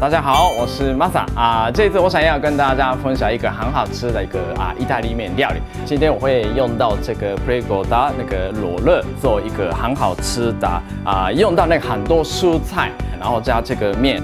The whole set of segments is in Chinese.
大家好，我是 Masa 啊，这次我想要跟大家分享一个很好吃的一个啊意大利面料理。今天我会用到这个 Prego 的那个罗勒做一个很好吃的啊，用到那个很多蔬菜，然后加这个面。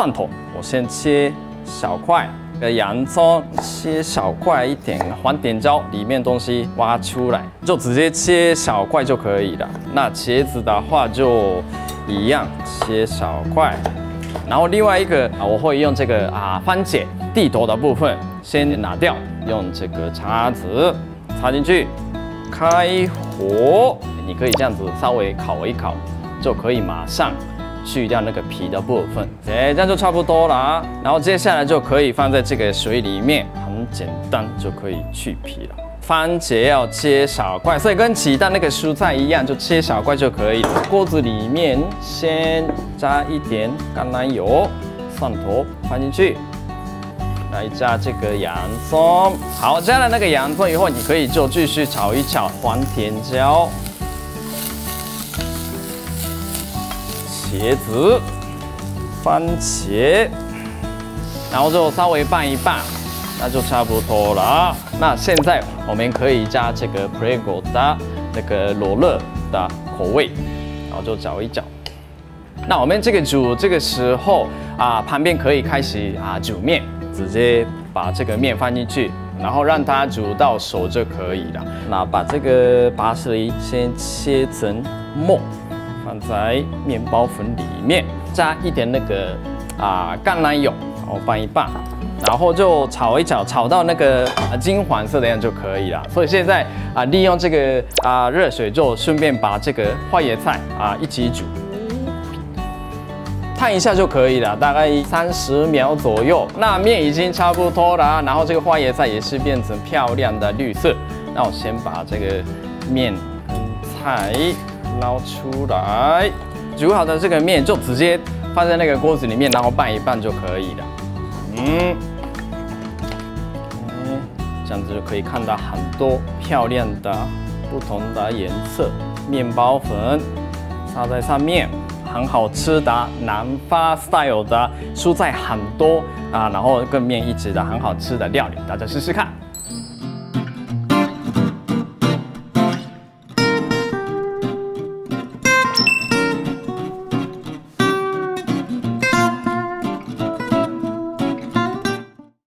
蒜头，我先切小块；个洋葱切小块一点，黄点椒里面东西挖出来，就直接切小块就可以了。那茄子的话就一样切小块，然后另外一个啊，我会用这个啊番茄地头的部分先拿掉，用这个叉子插进去，开火，你可以这样子稍微烤一烤，就可以马上。去掉那个皮的部分，哎，这样就差不多了啊。然后接下来就可以放在这个水里面，很简单就可以去皮了。番茄要切小块，所以跟其他那个蔬菜一样，就切小块就可以。锅子里面先加一点橄榄油，蒜头放进去，来加这个洋葱。好，加了那个洋葱以后，你可以就继续炒一炒黄甜椒。茄子、番茄，然后就稍微拌一拌，那就差不多了。那现在我们可以加这个 Prego 的那个罗勒的口味，然后就搅一搅。那我们这个煮这个时候啊，旁边可以开始啊煮面，直接把这个面放进去，然后让它煮到熟就可以了。那把这个巴士梨先切成末。放在面包粉里面，加一点那个啊橄榄油，然后拌一拌，然后就炒一炒，炒到那个啊金黄色的样就可以了。所以现在啊利用这个啊热水，就顺便把这个花椰菜啊一起煮，烫一下就可以了，大概三十秒左右。那面已经差不多了，然后这个花椰菜也是变成漂亮的绿色。那我先把这个面跟菜。捞出来，煮好的这个面就直接放在那个锅子里面，然后拌一拌就可以了。嗯，这样子就可以看到很多漂亮的不同的颜色面包粉撒在上面，很好吃的南方 style 的蔬菜很多啊，然后跟面一起的很好吃的料理，大家试试看。